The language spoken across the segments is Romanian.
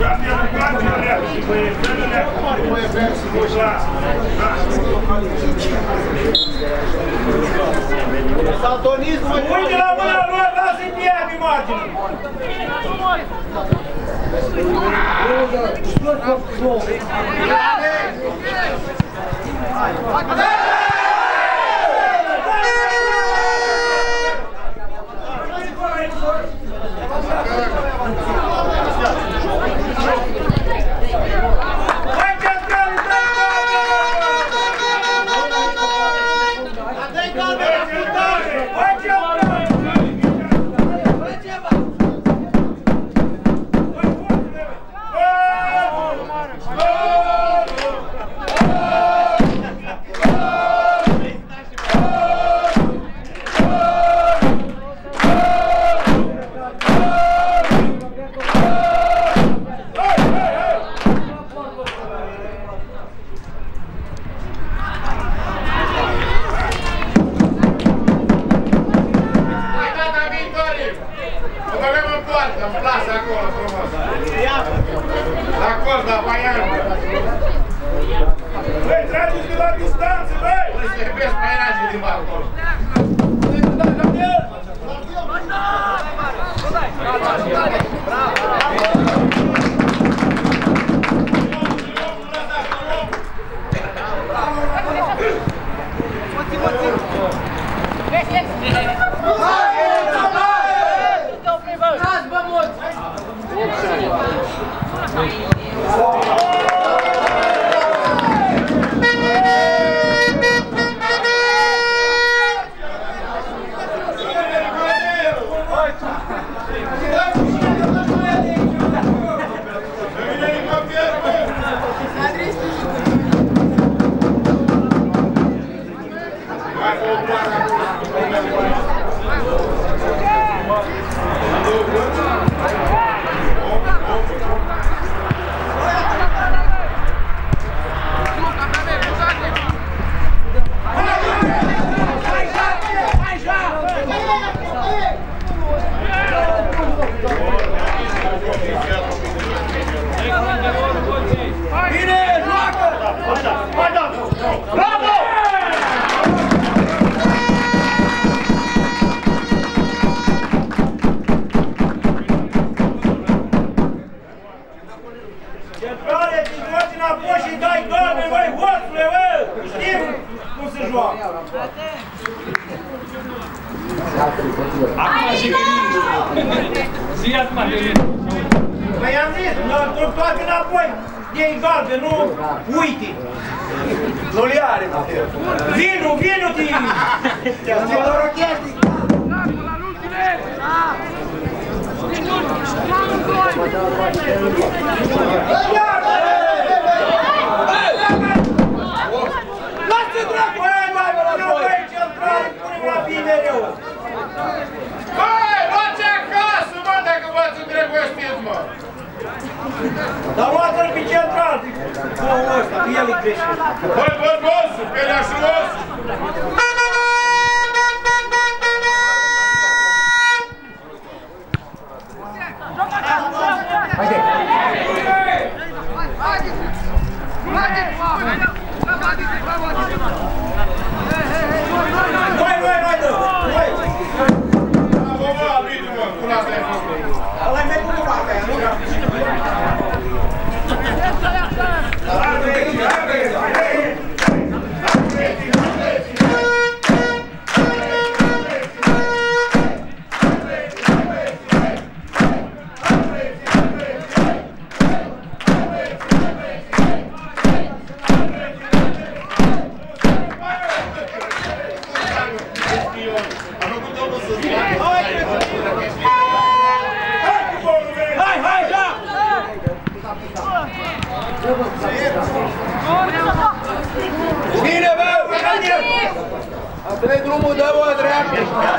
Já temos quatro atletas, conhecendo o Efésio Puxar. Saltonismo. Cuide da mulherada, dá sem piada, Imóvel. Cadê? Acum zic că Zi acum, Păi am zis, nu, tu toate înapoi. Iei galben, nu uite. Nu-l are, Mateo. Vinu, vinu, ti! Te-a rochestic. Lasă creștiți, mă! Dar oată pe ce trafic? Cu ăsta, cu el e creștit. Bă, bă, bă, pe leașul ăsta! não mudamos o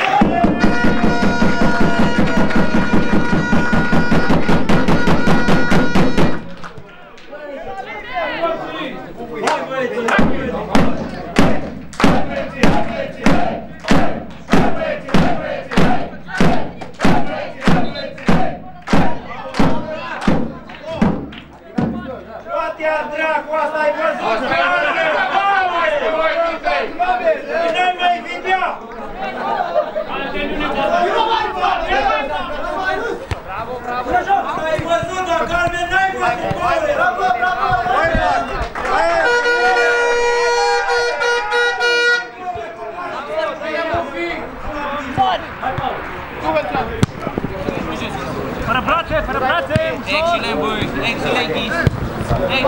Fără brațe, fără brațe! Excellent, boys. Excellent, geese. Hey.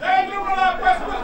Dai drumul la pescuit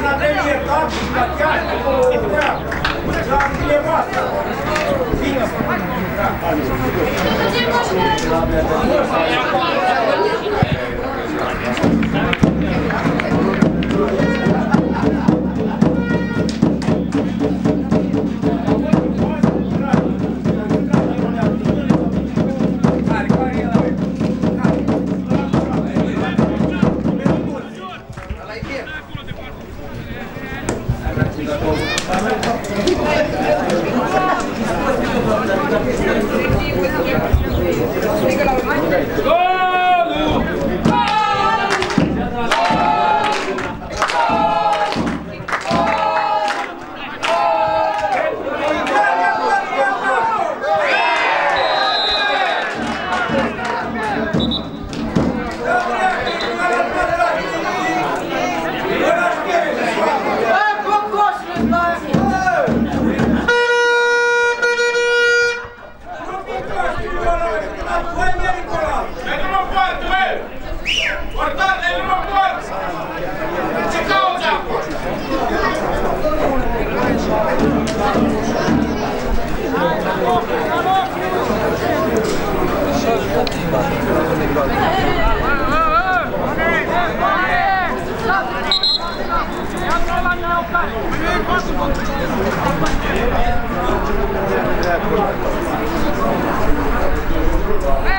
На тренде танки, подтяжки, полуутра. Танки не масса. Финис. Где можно?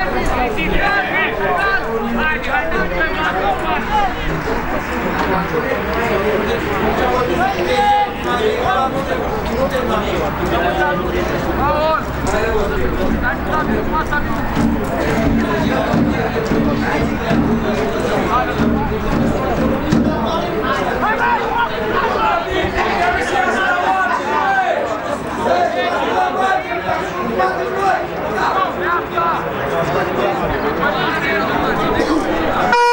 Hai, hai! Ah!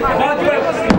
Patrick!